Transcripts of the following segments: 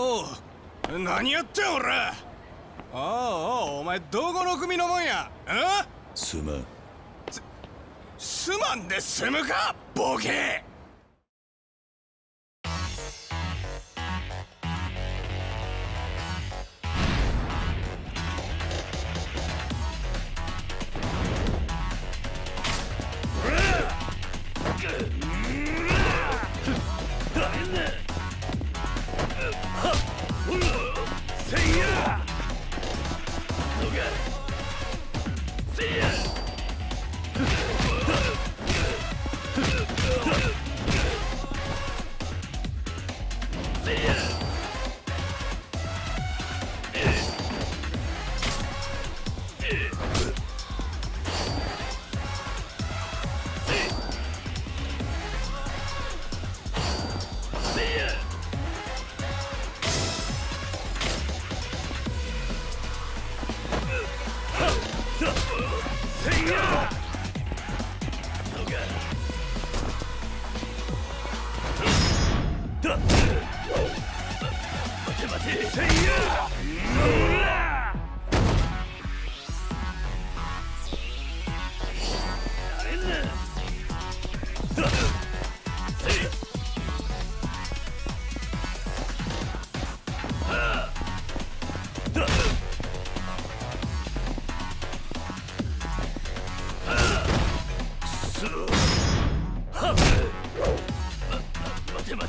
おう何やってん俺。おうおうお前どこの組のもんや。あすまん。すまんで済むかボケ待て待て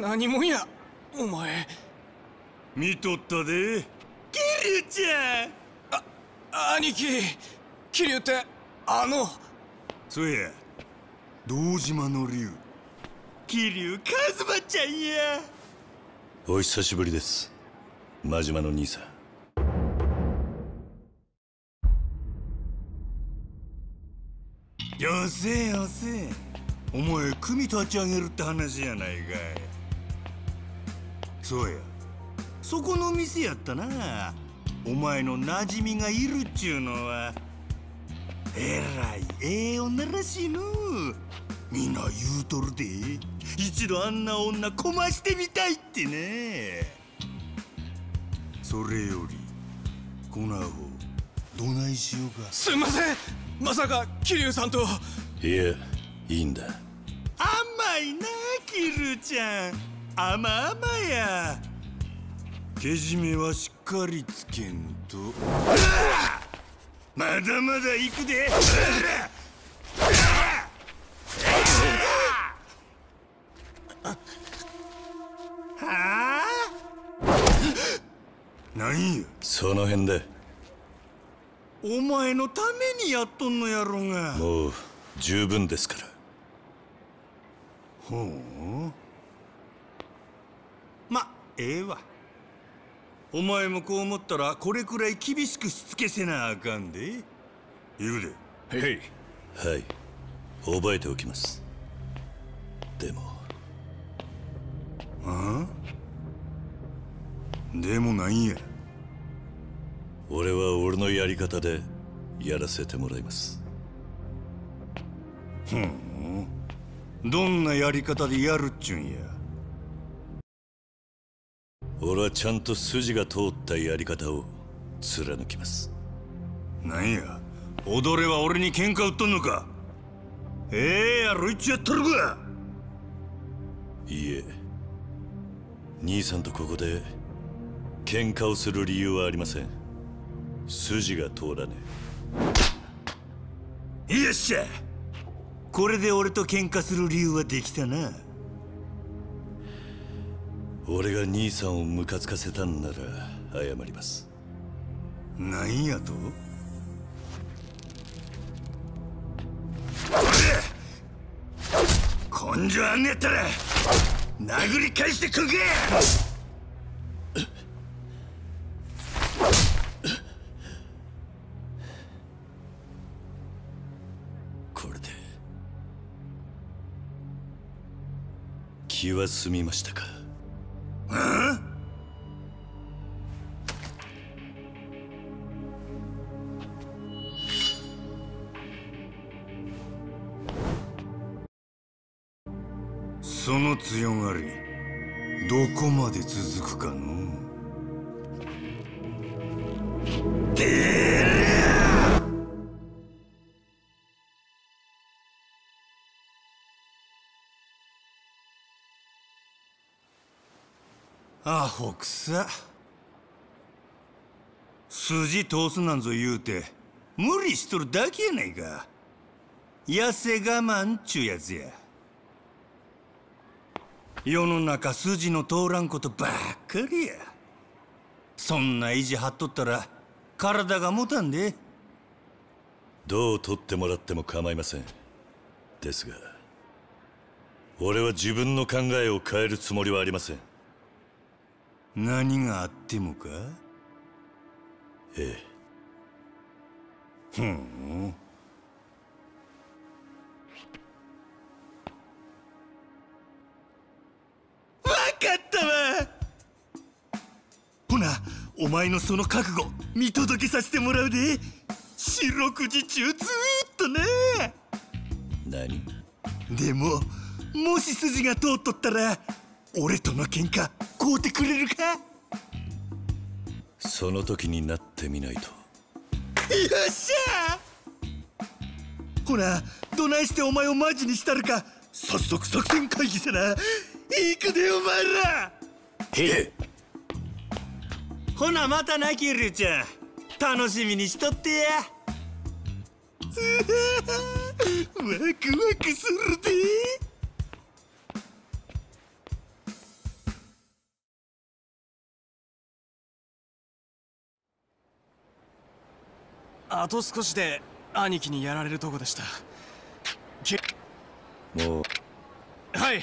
何もんや。お前。見とったで。キリュちゃん。あ兄貴。桐生ってあの。そうや。堂島の竜。桐生一馬ちゃんや。お久しぶりです。真島の兄さん。よせよせ。お前組立ち上げるって話やないかいそうや。そこの店やったな。お前の馴染みがいるっちゅうのは。えらいええ女らしいの。みんな言うとるで。一度あんな女こましてみたいってね。それよりこのアホどないしようか。すんません。まさか桐生さんと。いやいいんだ。甘いなキルちゃん甘々や。けじめはしっかりつけんと。まだまだ行くで。はあ？何や？その辺で。お前のためにやっとんのやろが。もう十分ですから。ほうまええわ。お前もこう思ったらこれくらい厳しくしつけせなあかんで。言うで。へいはい。覚えておきます。でも。あでもなんや。俺は俺のやり方でやらせてもらいます。ふん。どんなやり方でやるっちゅんや俺はちゃんと筋が通ったやり方を貫きます。なんや？踊れは俺に喧嘩売っとんのか？ええやろいっちやっとるか！いいえ。兄さんとここで喧嘩をする理由はありません。筋が通らねえ。よっしゃ！これで俺と喧嘩する理由はできたな俺が兄さんをムカつかせたんなら謝ります。なんやと？根性あんねやったら殴り返してくんけ！これで気は済みましたか？その強がりどこまで続くかのアホくさ筋通すなんぞ言うて無理しとるだけやないか。痩せ我慢っちゅうやつや。世の中筋の通らんことばっかりや。そんな意地張っとったら体が持たんで。どう取ってもらっても構いません。ですが俺は自分の考えを変えるつもりはありません。何があってもか？ええ。ふんったわ。ほなお前のその覚悟見届けさせてもらうで。四六時中ずーっとな何？でももし筋が通っとったら俺との喧嘩買うてくれるか？よその時になってみないと。っしゃ！ほなどないしてお前をマジにしたるか早速作戦会議せな行くでお前ら。へえほなまたなキルちゃ。ん楽しみにしとってや。ワクワクするで。あと少しで兄貴にやられるとこでした。けもう。はい